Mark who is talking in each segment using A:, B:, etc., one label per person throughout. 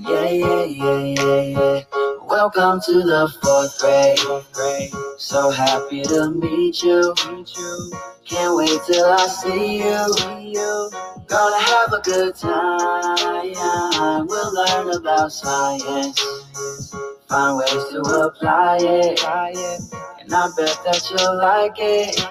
A: Yeah, yeah, yeah, yeah, yeah. Welcome to the fourth grade. So happy to meet you. Can't wait till I see you. Gonna have a good time. We'll learn about science. Find ways to apply it. And I bet that you'll like it.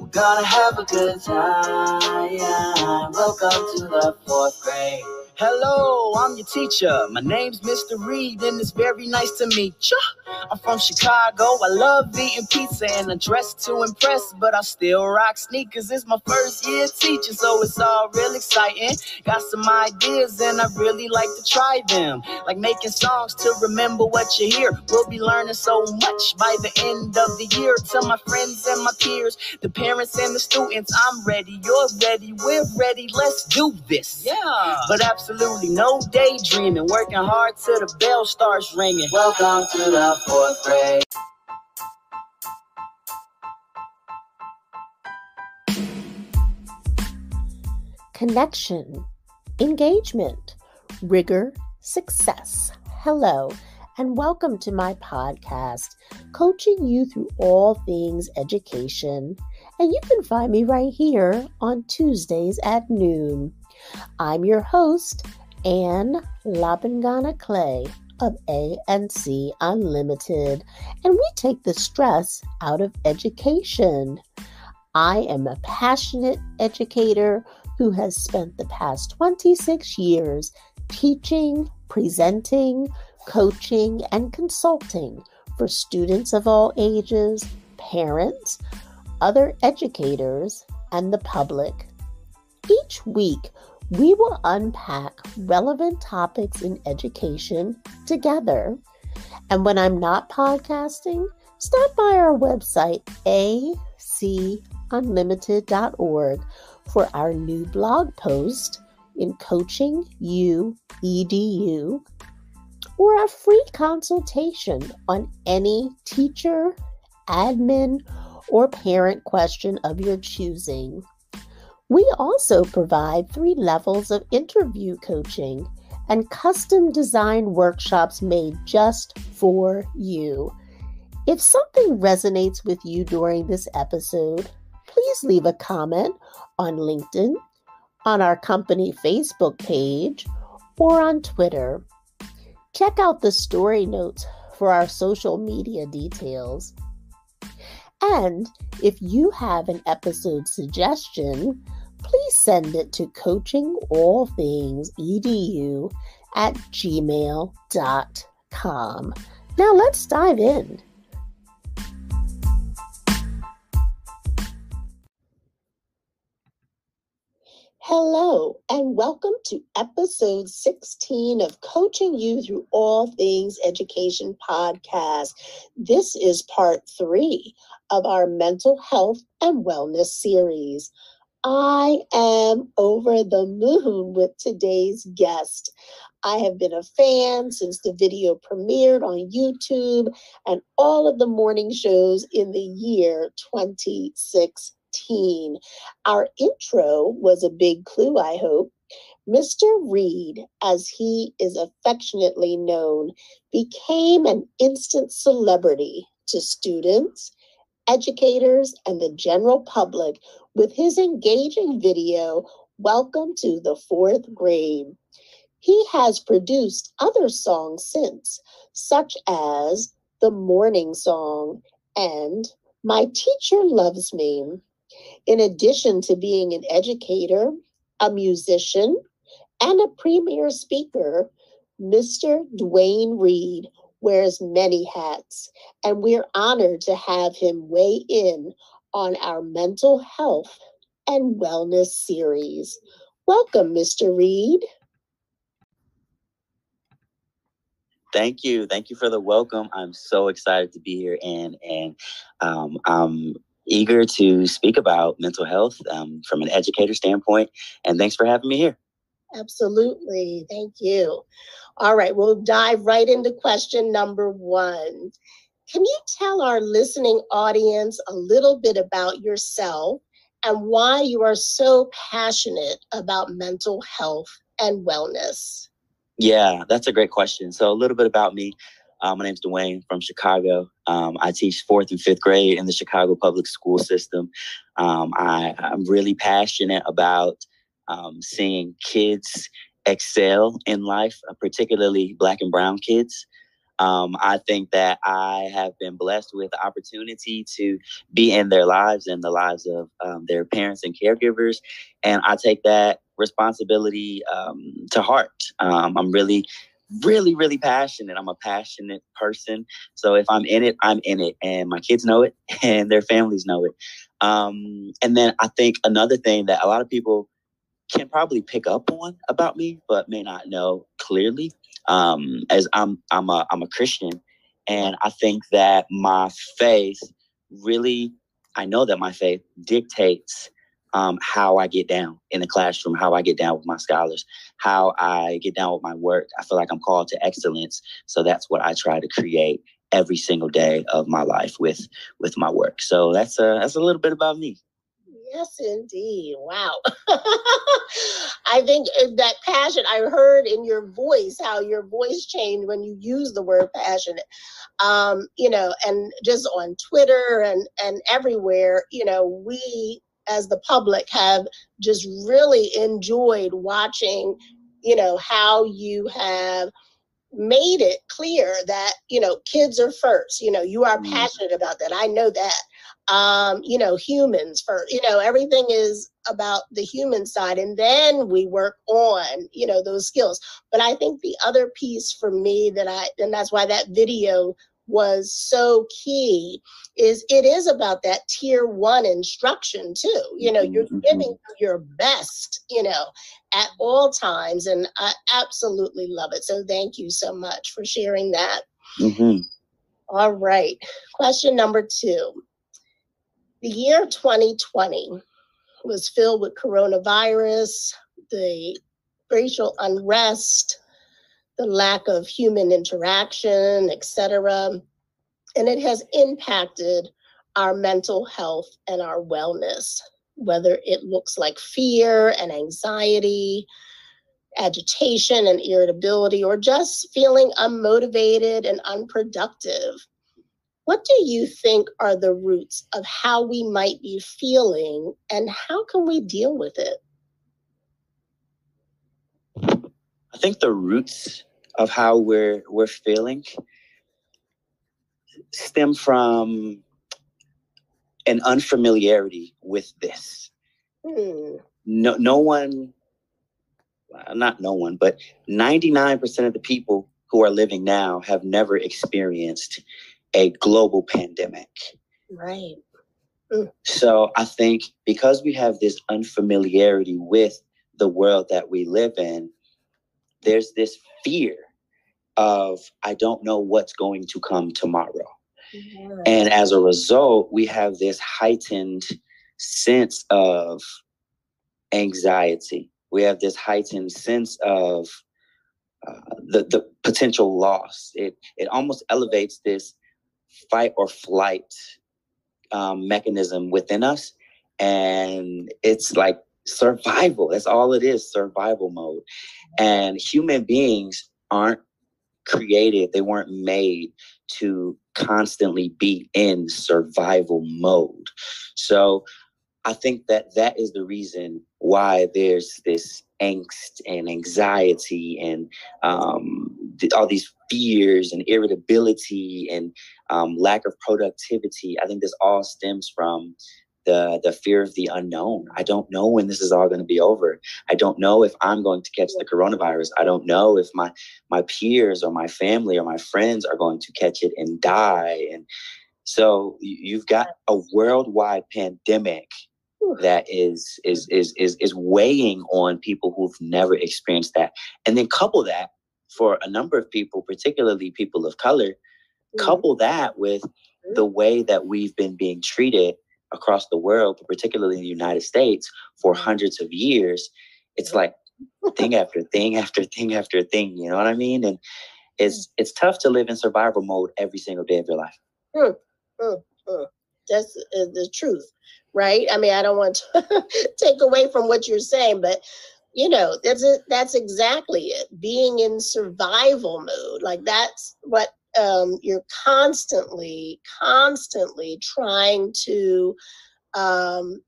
A: We're gonna have a good time. Welcome to the fourth grade.
B: Hello, I'm your teacher. My name's Mr. Reed, and it's very nice to meet you. I'm from Chicago. I love eating pizza and I dress to impress, but I still rock sneakers. It's my first year teaching, so it's all real exciting. Got some ideas, and I really like to try them. Like making songs to remember what you hear. We'll be learning so much by the end of the year. Tell my friends and my peers, the parents and the students, I'm ready. You're ready. We're ready. Let's do this.
A: Yeah.
B: But absolutely no daydreaming. Working hard till the bell starts ringing.
A: Welcome to the fourth grade.
C: connection, engagement, rigor, success. Hello, and welcome to my podcast, coaching you through all things education. And you can find me right here on Tuesdays at noon. I'm your host, Ann Hlabangana Clay of A&C Unlimited, and we take the stress out of education. I am a passionate educator who has spent the past 26 years teaching, presenting, coaching, and consulting for students of all ages, parents, other educators, and the public. Each week, we will unpack relevant topics in education together. And when I'm not podcasting, stop by our website, acunlimited.org, for our new blog post in Coaching You EDU or a free consultation on any teacher, admin, or parent question of your choosing. We also provide three levels of interview coaching and custom design workshops made just for you. If something resonates with you during this episode, please leave a comment on LinkedIn, on our company Facebook page, or on Twitter. Check out the story notes for our social media details. And if you have an episode suggestion, please send it to coachingallthingsedu at gmail.com. Now let's dive in. Hello, and welcome to episode 16 of Coaching You Through All Things Education podcast. This is part three of our mental health and wellness series. I am over the moon with today's guest. I have been a fan since the video premiered on YouTube and all of the morning shows in the year 2016. Our intro was a big clue, I hope. Mr. Reed, as he is affectionately known, became an instant celebrity to students, educators, and the general public with his engaging video, Welcome to the Fourth Grade. He has produced other songs since, such as The Morning Song and My Teacher Loves Me. In addition to being an educator, a musician, and a premier speaker, Mr. Dwayne Reed wears many hats, and we're honored to have him weigh in on our mental health and wellness series. Welcome, Mr. Reed.
D: Thank you. Thank you for the welcome. I'm so excited to be here and and um, I'm eager to speak about mental health um, from an educator standpoint. And thanks for having me here.
C: Absolutely. Thank you. All right, we'll dive right into question number one. Can you tell our listening audience a little bit about yourself and why you are so passionate about mental health and wellness?
D: Yeah, that's a great question. So, a little bit about me. Uh, my name's Dwayne from Chicago. Um, I teach fourth and fifth grade in the Chicago public school system. Um, I, am really passionate about um, seeing kids excel in life, uh, particularly Black and Brown kids. Um, I think that I have been blessed with the opportunity to be in their lives and the lives of um, their parents and caregivers. And I take that responsibility um, to heart. Um, I'm really, really, really passionate. I'm a passionate person. So if I'm in it, I'm in it. And my kids know it and their families know it. Um, and then I think another thing that a lot of people can probably pick up on about me, but may not know clearly um, as I'm I'm a I'm a Christian, and I think that my faith really I know that my faith dictates um, how I get down in the classroom, how I get down with my scholars, how I get down with my work. I feel like I'm called to excellence, so that's what I try to create every single day of my life with with my work. So that's a that's a little bit about me.
C: Yes, indeed. Wow. I think uh, that passion, I heard in your voice how your voice changed when you use the word passionate. Um, you know, and just on Twitter and, and everywhere, you know, we as the public have just really enjoyed watching, you know, how you have made it clear that you know kids are first you know you are mm. passionate about that i know that um, you know, humans for, you know, everything is about the human side. And then we work on, you know, those skills. But I think the other piece for me that I, and that's why that video was so key is it is about that tier one instruction too you know you're mm-hmm. giving your best you know at all times and i absolutely love it so thank you so much for sharing that mm-hmm. all right question number two the year 2020 was filled with coronavirus, the racial unrest, the lack of human interaction, etc. And it has impacted our mental health and our wellness, whether it looks like fear and anxiety, agitation and irritability, or just feeling unmotivated and unproductive. What do you think are the roots of how we might be feeling and how can we deal with it?
D: I think the roots of how we're we're feeling stem from an unfamiliarity with this. Hmm. No no one not no one, but 99% of the people who are living now have never experienced a global pandemic.
C: Right.
D: Mm. So I think because we have this unfamiliarity with the world that we live in, there's this fear of I don't know what's going to come tomorrow. And as a result, we have this heightened sense of anxiety. We have this heightened sense of uh, the the potential loss. It it almost elevates this fight or flight um, mechanism within us. And it's like survival. That's all it is survival mode. And human beings aren't created, they weren't made to constantly be in survival mode. So I think that that is the reason why there's this angst and anxiety and um, th- all these fears and irritability and um, lack of productivity. I think this all stems from the the fear of the unknown. I don't know when this is all going to be over. I don't know if I'm going to catch the coronavirus. I don't know if my my peers or my family or my friends are going to catch it and die. And so you've got a worldwide pandemic that is is is is is weighing on people who've never experienced that. And then couple that for a number of people, particularly people of color, mm-hmm. couple that with the way that we've been being treated across the world, but particularly in the United States, for hundreds of years, it's like thing after thing after thing after thing. You know what I mean? And it's it's tough to live in survival mode every single day of your life. Mm,
C: mm, mm. That's uh, the truth, right? I mean, I don't want to take away from what you're saying, but you know that's it that's exactly it being in survival mode like that's what um, you're constantly constantly trying to um,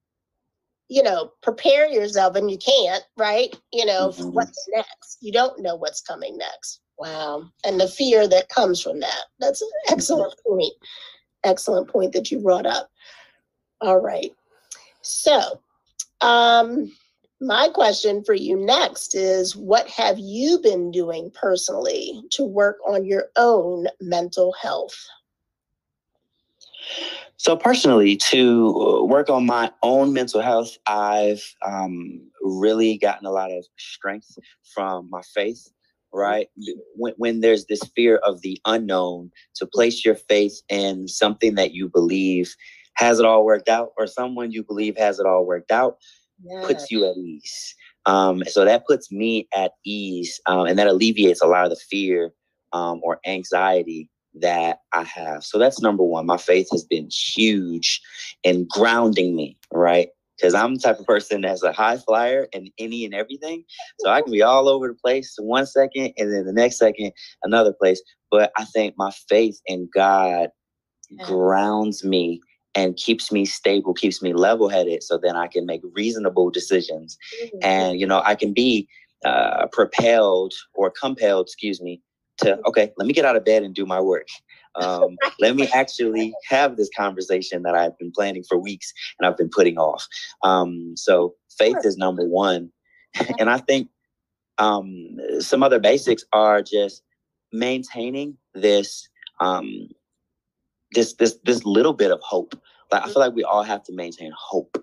C: you know prepare yourself and you can't right? You know mm-hmm. what's next. You don't know what's coming next. Wow. And the fear that comes from that. That's an excellent point. Excellent point that you brought up. All right. So um my question for you next is what have you been doing personally to work on your own mental health?
D: So, personally, to work on my own mental health, I've um, really gotten a lot of strength from my faith, right? When, when there's this fear of the unknown, to place your faith in something that you believe has it all worked out, or someone you believe has it all worked out, puts you at ease. Um, so that puts me at ease, um, and that alleviates a lot of the fear um, or anxiety that I have. So that's number one. My faith has been huge in grounding me, right? Because I'm the type of person that's a high flyer and any and everything. So I can be all over the place one second and then the next second another place. But I think my faith in God grounds me and keeps me stable, keeps me level headed so then I can make reasonable decisions. Mm-hmm. And, you know, I can be uh, propelled or compelled, excuse me, to, mm-hmm. okay, let me get out of bed and do my work. Um, let me actually have this conversation that I've been planning for weeks and I've been putting off. Um, so faith is number one. and I think um, some other basics are just maintaining this um, this this this little bit of hope. Like I feel like we all have to maintain hope,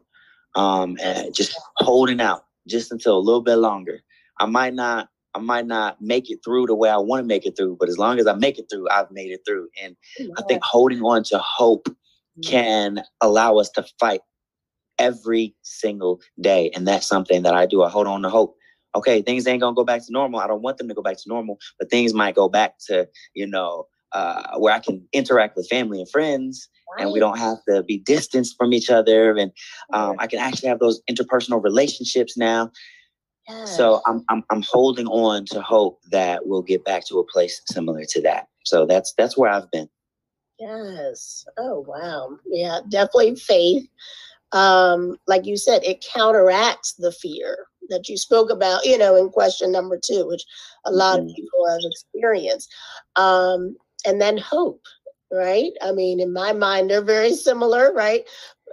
D: um, and just holding out just until a little bit longer. I might not I might not make it through the way I want to make it through, but as long as I make it through, I've made it through. And I think holding on to hope can allow us to fight every single day. And that's something that I do. I hold on to hope. Okay, things ain't gonna go back to normal. I don't want them to go back to normal, but things might go back to, you know, uh, where I can interact with family and friends, right. and we don't have to be distanced from each other, and um, I can actually have those interpersonal relationships now. Yes. So I'm, I'm I'm holding on to hope that we'll get back to a place similar to that. So that's that's where I've been.
C: Yes. Oh wow. Yeah, definitely faith. Um, like you said, it counteracts the fear that you spoke about, you know, in question number two, which a lot mm-hmm. of people have experienced. Um, and then hope, right? I mean, in my mind, they're very similar, right?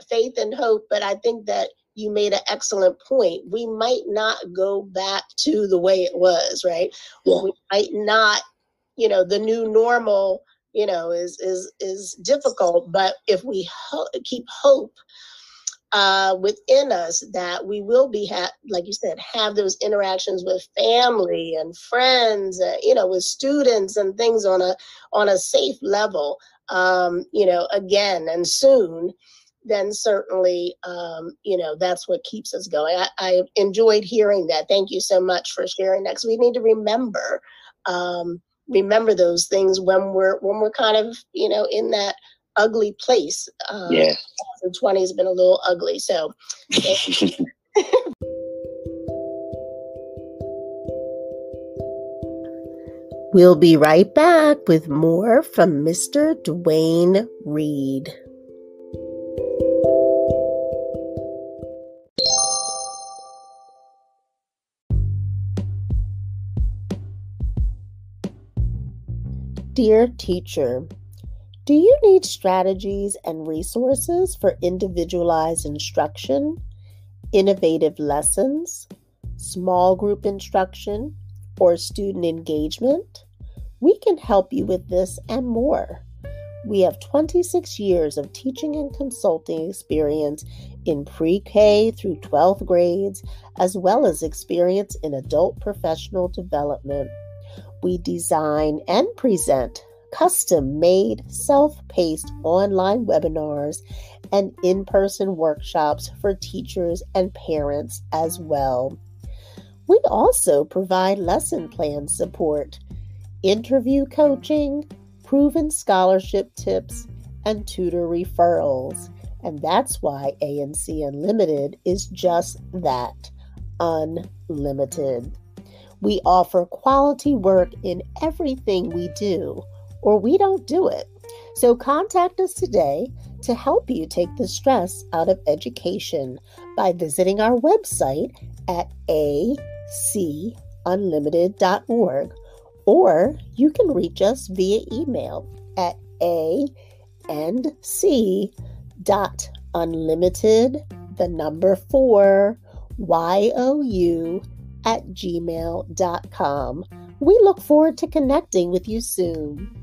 C: Faith and hope. But I think that you made an excellent point. We might not go back to the way it was, right? Yeah. We might not, you know, the new normal, you know, is is is difficult. But if we ho- keep hope uh, within us that we will be ha- like you said have those interactions with family and friends uh, you know with students and things on a on a safe level um, you know again and soon then certainly um, you know that's what keeps us going. I, I enjoyed hearing that. Thank you so much for sharing because we need to remember um, remember those things when we're when we're kind of you know in that ugly place. Um, yeah. 2020 has been a little ugly. So. we'll be right back with more from Mr. Dwayne Reed. Dear teacher, do you need strategies and resources for individualized instruction, innovative lessons, small group instruction, or student engagement? We can help you with this and more. We have 26 years of teaching and consulting experience in pre K through 12th grades, as well as experience in adult professional development. We design and present custom made, self paced online webinars and in person workshops for teachers and parents as well. We also provide lesson plan support, interview coaching, proven scholarship tips, and tutor referrals. And that's why A&C Unlimited is just that Unlimited. We offer quality work in everything we do, or we don't do it. So contact us today to help you take the stress out of education by visiting our website at acunlimited.org or you can reach us via email at a and c dot unlimited the number four y-o-u at gmail.com we look forward to connecting with you soon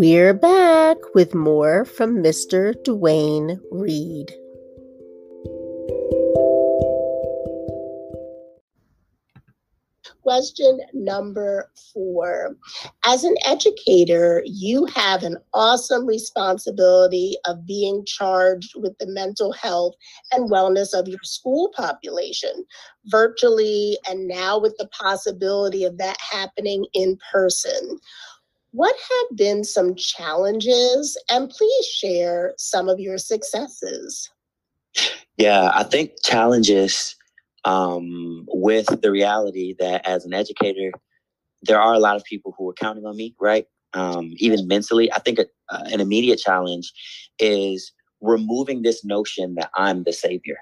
C: We're back with more from Mr. Dwayne Reed. Question number four. As an educator, you have an awesome responsibility of being charged with the mental health and wellness of your school population, virtually, and now with the possibility of that happening in person. What have been some challenges? And please share some of your successes.
D: Yeah, I think challenges um, with the reality that as an educator, there are a lot of people who are counting on me, right? Um, even mentally. I think a, uh, an immediate challenge is removing this notion that I'm the savior.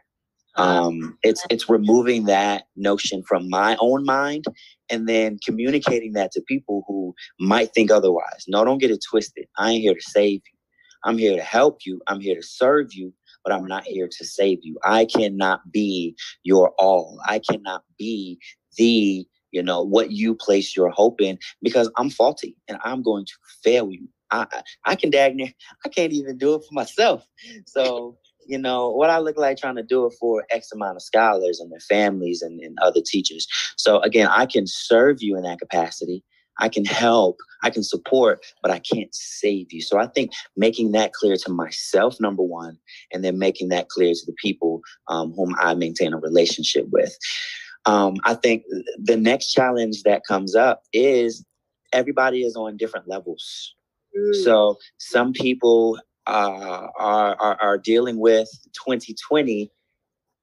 D: Um, it's it's removing that notion from my own mind and then communicating that to people who might think otherwise. No, don't get it twisted. I ain't here to save you. I'm here to help you. I'm here to serve you, but I'm not here to save you. I cannot be your all. I cannot be the you know what you place your hope in because I'm faulty and I'm going to fail you. I I can dag I can't even do it for myself. So you know, what I look like trying to do it for X amount of scholars and their families and, and other teachers. So again, I can serve you in that capacity. I can help, I can support, but I can't save you. So I think making that clear to myself, number one, and then making that clear to the people um, whom I maintain a relationship with. Um, I think the next challenge that comes up is everybody is on different levels. Mm. So some people uh, are, are, are dealing with 2020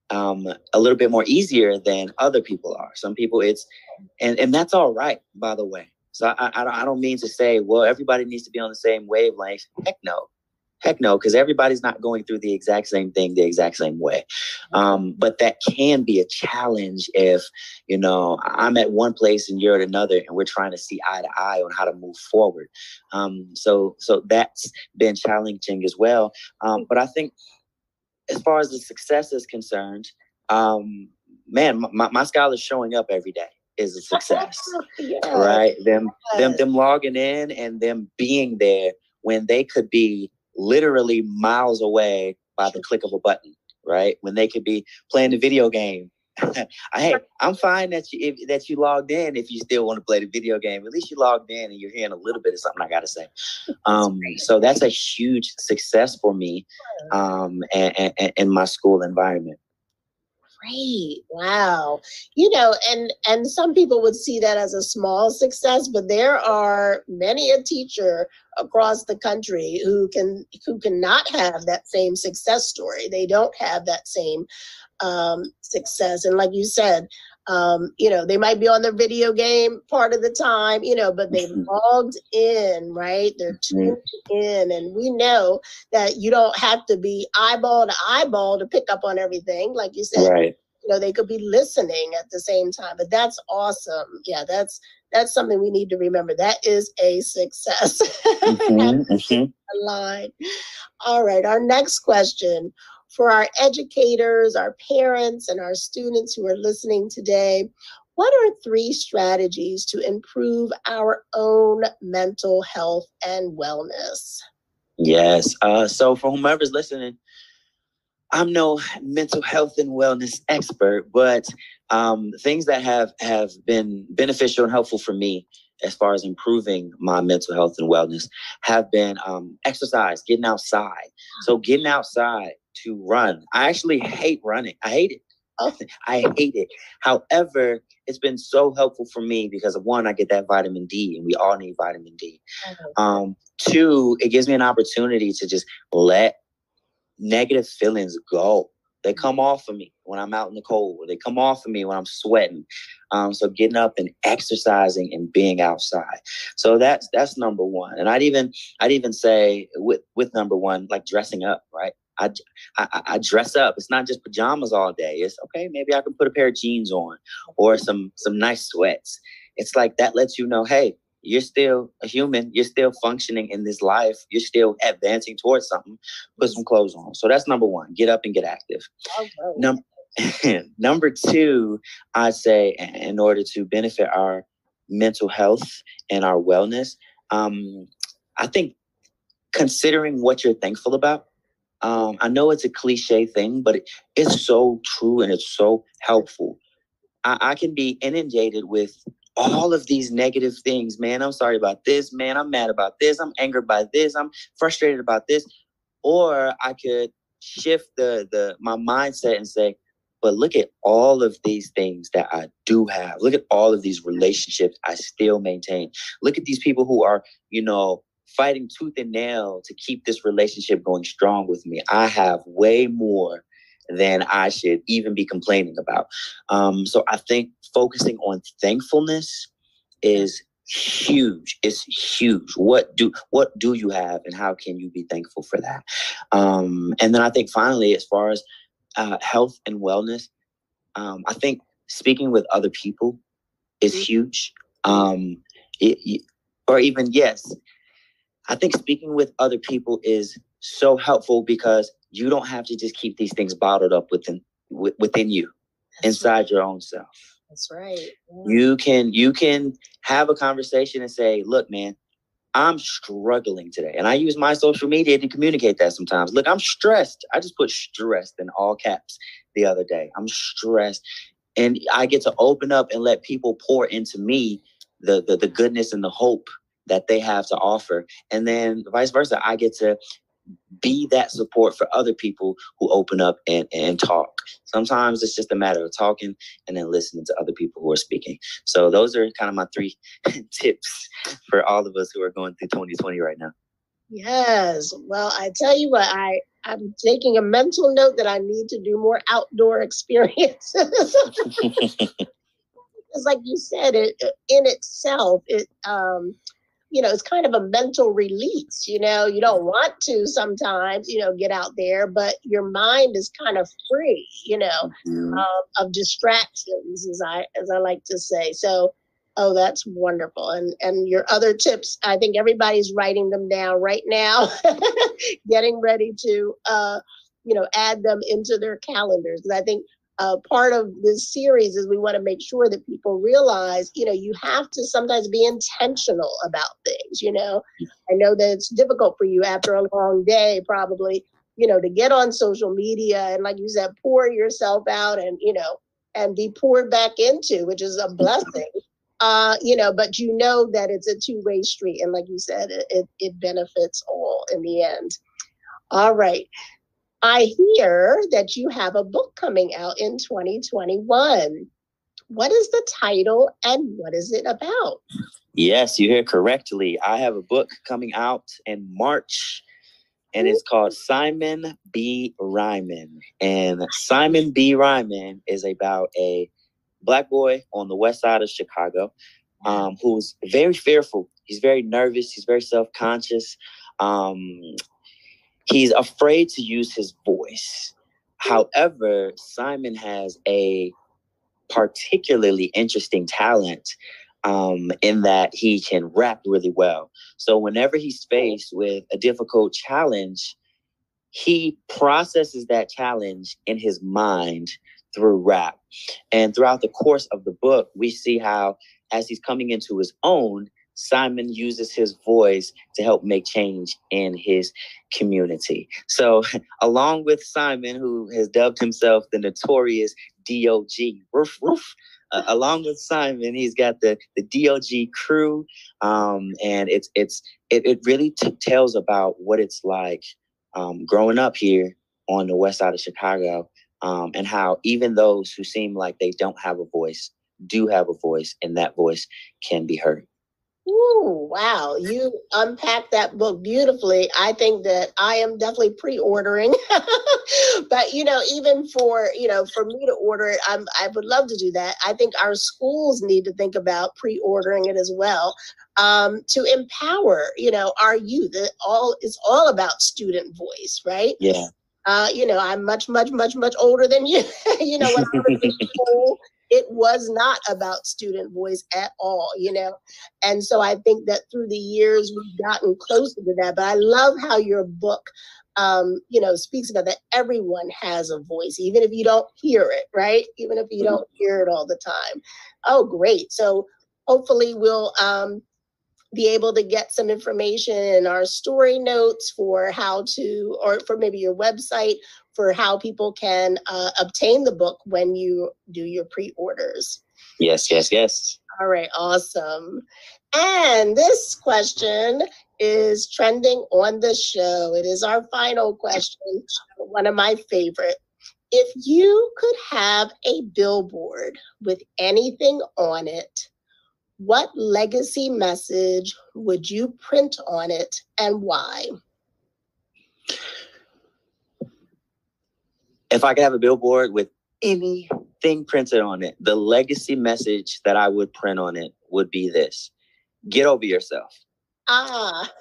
D: um, a little bit more easier than other people are. Some people it's and and that's all right, by the way. So I, I, I don't mean to say, well, everybody needs to be on the same wavelength. Heck no. Heck no, because everybody's not going through the exact same thing the exact same way. Um, but that can be a challenge if, you know, I'm at one place and you're at another, and we're trying to see eye to eye on how to move forward. Um, so, so that's been challenging as well. Um, but I think, as far as the success is concerned, um, man, my, my scholars showing up every day is a success, yeah. right? Them, them, them logging in and them being there when they could be literally miles away by the click of a button, right? When they could be playing the video game. hey, I'm fine that you if, that you logged in. If you still want to play the video game, at least you logged in and you're hearing a little bit of something. I gotta say, um, so that's a huge success for me, um, and, and, and my school environment
C: great wow. You know and and some people would see that as a small success but there are many a teacher across the country who can who cannot have that same success story. They don't have that same um, success. And like you said um, you know they might be on their video game part of the time you know but they've mm-hmm. logged in right? They're tuned in and we know that you don't have to be eyeball to eyeball to pick up on everything. Like you said
D: right.
C: you know they could be listening at the same time but that's awesome. Yeah that's that's something we need to remember. That is a success. Mm-hmm, mm-hmm. line all right our next question for our educators our parents and our students who are listening today what are three strategies to improve our own mental health and wellness
D: yes uh, so for whomever's listening I'm no mental health and wellness expert, but um, things that have have been beneficial and helpful for me as far as improving my mental health and wellness have been um, exercise, getting outside. So getting outside to run. I actually hate running. I hate it. I hate it. However, it's been so helpful for me because of one, I get that vitamin D, and we all need vitamin D. Um, two, it gives me an opportunity to just let negative feelings go. They come off of me when I'm out in the cold. They come off of me when I'm sweating. Um, so getting up and exercising and being outside. So that's that's number one. And I'd even I'd even say with with number one, like dressing up, right? I, I, I dress up. It's not just pajamas all day. It's okay. Maybe I can put a pair of jeans on or some some nice sweats. It's like that lets you know, hey, you're still a human. You're still functioning in this life. You're still advancing towards something. Put some clothes on. So that's number one. Get up and get active.
C: Okay.
D: Num- number two, I say, in order to benefit our mental health and our wellness, um, I think considering what you're thankful about. Um, I know it's a cliche thing, but it, it's so true and it's so helpful. I, I can be inundated with all of these negative things. Man, I'm sorry about this. Man, I'm mad about this. I'm angered by this. I'm frustrated about this. Or I could shift the the my mindset and say, but look at all of these things that I do have. Look at all of these relationships I still maintain. Look at these people who are, you know, fighting tooth and nail to keep this relationship going strong with me. I have way more than I should even be complaining about. Um, so I think focusing on thankfulness is huge. It's huge. What do what do you have, and how can you be thankful for that? Um, and then I think finally, as far as uh, health and wellness, um, I think speaking with other people is huge. Um, it, or even yes, I think speaking with other people is so helpful because you don't have to just keep these things bottled up within within you,
C: That's
D: inside
C: right.
D: your own self.
C: That's right. Yeah.
D: You can you can have a conversation and say, "Look, man, I'm struggling today," and I use my social media to communicate that sometimes. Look, I'm stressed. I just put stressed in all caps the other day. I'm stressed, and I get to open up and let people pour into me the the, the goodness and the hope that they have to offer, and then vice versa. I get to be that support for other people who open up and, and talk. Sometimes it's just a matter of talking and then listening to other people who are speaking. So those are kind of my three tips for all of us who are going through 2020 right now.
C: Yes. Well, I tell you what, I I'm taking a mental note that I need to do more outdoor experiences. Because, like you said, it in itself, it um, you know, it's kind of a mental release. You know, you don't want to sometimes, you know, get out there, but your mind is kind of free. You know,
D: Mm,
C: um, of distractions, as I as I like to say. So, oh, that's wonderful. And and your other tips, I think everybody's writing them down right now, getting ready to uh, you know add them into their calendars. I think uh, part of this series is we want to make sure that people realize, you know, you have to sometimes be intentional about things. You know, I know that it's difficult for you after a long day, probably you know, to get on social media and, like you said, pour yourself out and, you know, and be poured back into, which is a blessing. Uh, you know, but you know that it's a two way street. And like you said, it, it, it benefits all in the end. All right. I hear that you have a book coming out in 2021. What is the title and what is it about?
D: Yes, you hear correctly. I have a book coming out in March and it's called Simon B. Rhymin'. And Simon B. Rhymin' is about a black boy on the west side of Chicago um, who's very fearful. He's very nervous. He's very self conscious. Um, he's afraid to use his voice. However, Simon has a particularly interesting talent um, in that he can rap really well. So whenever he's faced with a difficult challenge, he processes that challenge in his mind through rap. And throughout the course of the book, we see how, as he's coming into his own, Simon uses his voice to help make change in his community. So, along with Simon, who has dubbed himself the notorious DOG, roof, roof, uh, along with Simon, he's got the the DOG crew, um, and it's it's it, it really t- tells about what it's like um, growing up here on the west side of Chicago, um, and how even those who seem like they don't have a voice do have a voice, and that voice can be heard.
C: Ooh, wow. You unpacked that book beautifully. I think that I am definitely pre-ordering. but you know, even for, you know, for me to order it, I'm I would love to do that. I think our schools need to think about pre-ordering it as well. Um, to empower, you know, our youth. It all is all about student voice, right?
D: Yeah.
C: Uh, you know, I'm much, much, much, much older than you. you know, when I was in school, it was not about student voice at all, you know. And so I think that through the years we've gotten closer to that. But I love how your book um, you know, speaks about that everyone has a voice, even if you don't hear it, right? Even if you don't hear it all the time. Oh, great. So hopefully we'll um, be able to get some information in our story notes for how to, or for maybe your website for how people can uh, obtain the book when you do your pre-orders.
D: Yes, yes, yes.
C: All right, awesome. And this question is trending on the show. It is our final question, one of my favorite. If you could have a billboard with anything on it, what legacy message would you print on it and why?
D: If I could have a billboard with anything printed on it, the legacy message that I would print on it would be this get over yourself.
C: Ah.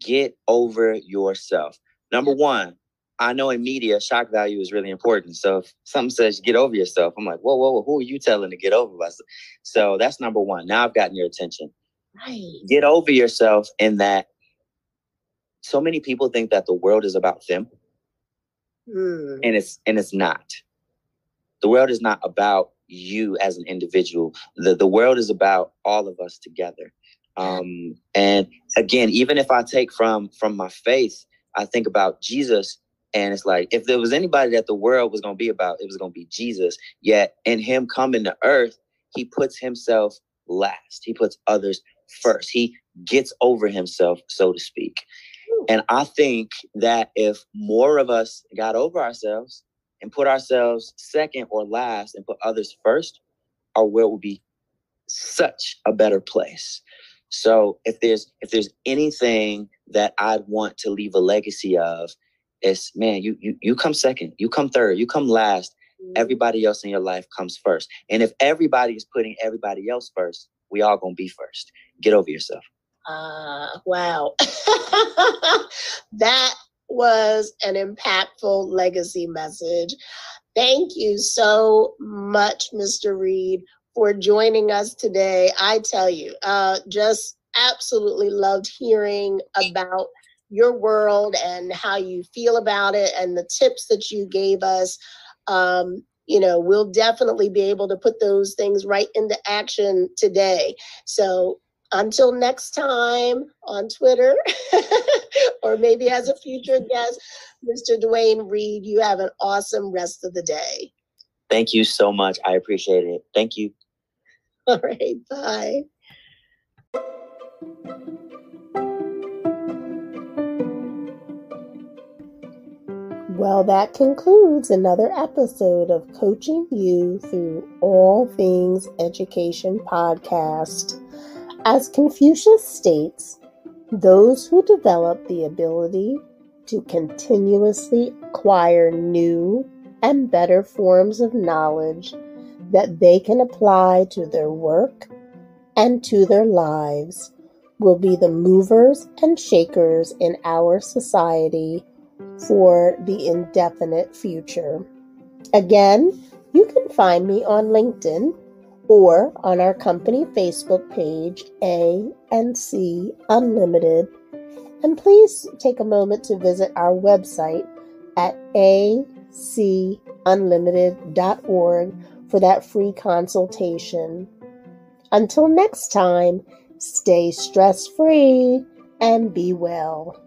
D: get over yourself. Number one, I know in media, shock value is really important. So if something says get over yourself, I'm like, whoa, whoa, whoa, who are you telling to get over myself? So that's number one. Now I've gotten your attention.
C: Right.
D: Get over yourself in that so many people think that the world is about them.
C: Mm.
D: And it's and it's not. The world is not about you as an individual. The the world is about all of us together. Um, and again, even if I take from from my faith, I think about Jesus and it's like, if there was anybody that the world was going to be about, it was going to be Jesus. Yet in him coming to earth, he puts himself last. He puts others first. He gets over himself, so to speak. And I think that if more of us got over ourselves and put ourselves second or last and put others first, our world would be such a better place. So if there's if there's anything that I'd want to leave a legacy of, it's man, you you you come second, you come third, you come last. Mm-hmm. Everybody else in your life comes first. And if everybody is putting everybody else first, we all gonna be first. Get over yourself.
C: Uh, wow. that was an impactful legacy message. Thank you so much, Mr. Reed, for joining us today. I tell you, uh, just absolutely loved hearing about your world and how you feel about it and the tips that you gave us. Um, you know, we'll definitely be able to put those things right into action today. So until next time on Twitter, or maybe as a future guest, Mr. Dwayne Reed, you have an awesome rest of the day.
D: Thank you so much. I appreciate it. Thank you.
C: All right. Bye. Well, that concludes another episode of Coaching You Through All Things Education podcast. As Confucius states, those who develop the ability to continuously acquire new and better forms of knowledge that they can apply to their work and to their lives will be the movers and shakers in our society for the indefinite future. Again, you can find me on LinkedIn or on our company Facebook page, A&C Unlimited. And please take a moment to visit our website at acunlimited.org for that free consultation. Until next time, stay stress free and be well.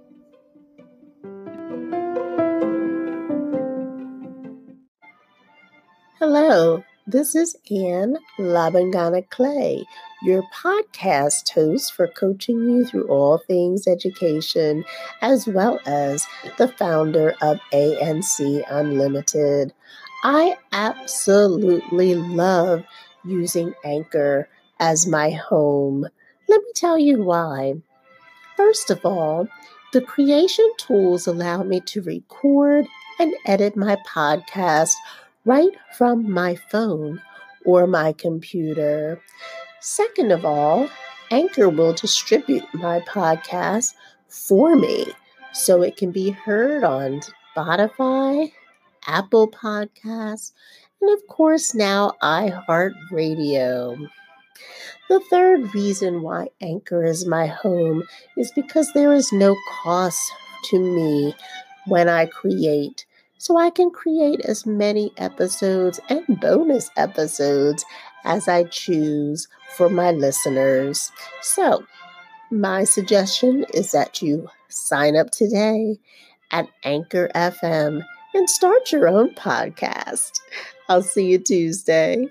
C: Hello, this is Ann Hlabangana Clay, your podcast host for coaching you through all things education, as well as the founder of A&C Unlimited. I absolutely love using Anchor as my home. Let me tell you why. First of all, the creation tools allow me to record and edit my podcast right from my phone or my computer. Second of all, Anchor will distribute my podcast for me so it can be heard on Spotify, Apple Podcasts, and of course now iHeartRadio. The third reason why Anchor is my home is because there is no cost to me when I create. So I can create as many episodes and bonus episodes as I choose for my listeners. So, my suggestion is that you sign up today at Anchor FM and start your own podcast. I'll see you Tuesday.